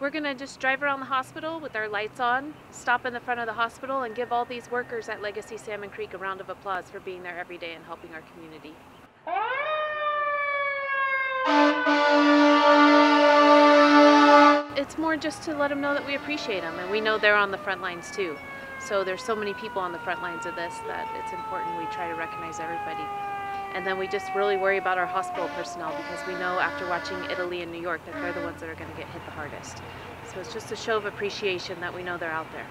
We're going to just drive around the hospital with our lights on, stop in the front of the hospital, and give all these workers at Legacy Salmon Creek a round of applause for being there every day and helping our community. It's more just to let them know that we appreciate them, and we know they're on the front lines too. So there's so many people on the front lines of this that it's important we try to recognize everybody. And then we just really worry about our hospital personnel because we know after watching Italy and New York that they're the ones that are going to get hit the hardest. So it's just a show of appreciation that we know they're out there.